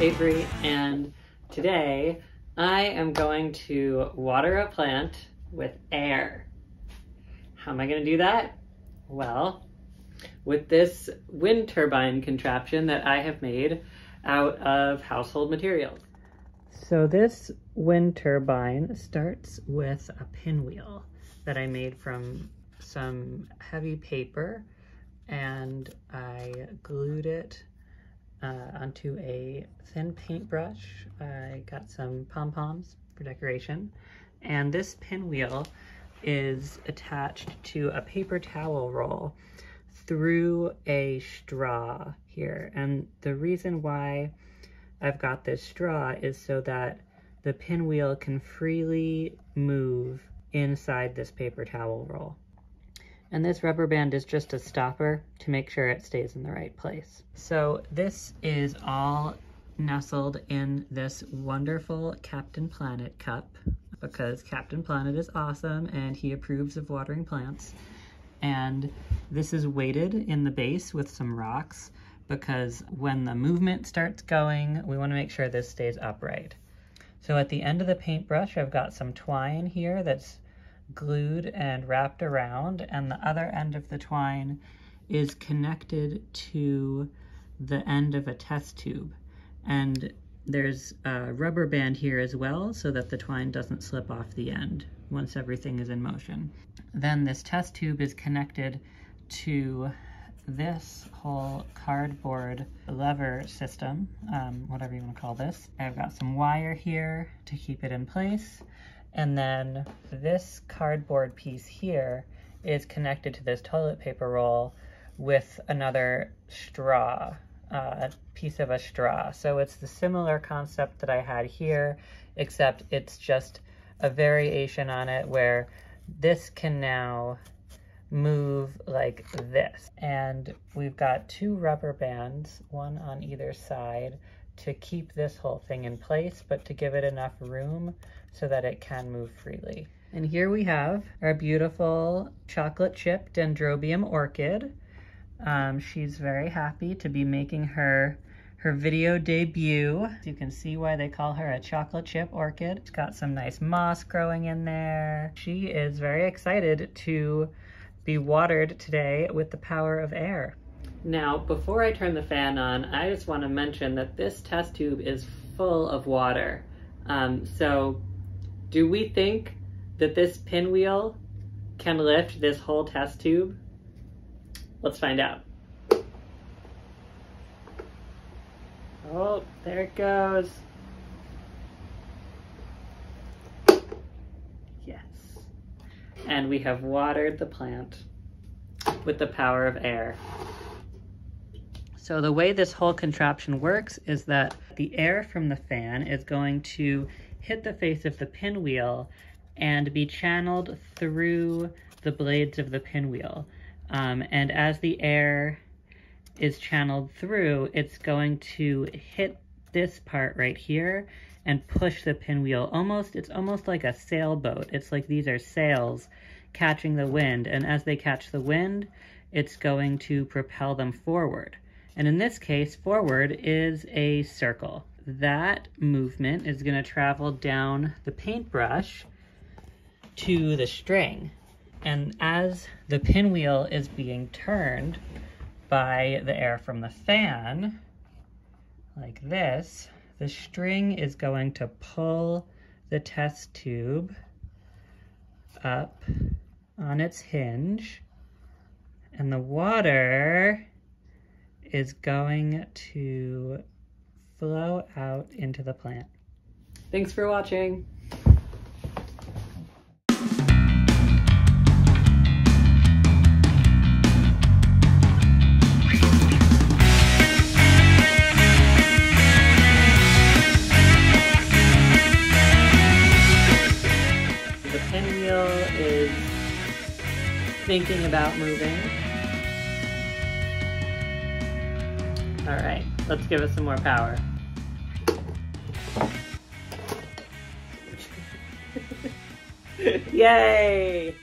Avery and today I am going to water a plant with air. How am I going to do that? Well, with this wind turbine contraption that I have made out of household materials. So this wind turbine starts with a pinwheel that I made from some heavy paper and I glued it uh, onto a thin paintbrush. I got some pom-poms for decoration. And this pinwheel is attached to a paper towel roll through a straw here. And the reason why I've got this straw is so that the pinwheel can freely move inside this paper towel roll. And this rubber band is just a stopper to make sure it stays in the right place. So this is all nestled in this wonderful Captain Planet cup because Captain Planet is awesome and he approves of watering plants. And this is weighted in the base with some rocks because when the movement starts going, we wanna make sure this stays upright. So at the end of the paintbrush, I've got some twine here that's glued and wrapped around and the other end of the twine is connected to the end of a test tube. And there's a rubber band here as well so that the twine doesn't slip off the end once everything is in motion. Then this test tube is connected to this whole cardboard lever system, um, whatever you want to call this. I've got some wire here to keep it in place. And then this cardboard piece here is connected to this toilet paper roll with another straw, uh, piece of a straw. So it's the similar concept that I had here, except it's just a variation on it where this can now move like this. And we've got two rubber bands, one on either side, to keep this whole thing in place, but to give it enough room so that it can move freely. And here we have our beautiful chocolate chip dendrobium orchid. Um, she's very happy to be making her her video debut. You can see why they call her a chocolate chip orchid. It's got some nice moss growing in there. She is very excited to be watered today with the power of air. Now, before I turn the fan on, I just want to mention that this test tube is full of water. Um, so do we think that this pinwheel can lift this whole test tube? Let's find out. Oh, there it goes. And we have watered the plant with the power of air. So the way this whole contraption works is that the air from the fan is going to hit the face of the pinwheel and be channeled through the blades of the pinwheel. Um, and as the air is channeled through, it's going to hit this part right here and push the pinwheel. Almost, it's almost like a sailboat. It's like these are sails catching the wind. And as they catch the wind, it's going to propel them forward. And in this case, forward is a circle that movement is going to travel down the paintbrush to the string. And as the pinwheel is being turned by the air from the fan, like this, the string is going to pull the test tube up on its hinge, and the water is going to flow out into the plant. Thanks for watching. Thinking about moving. All right, let's give it some more power. Yay!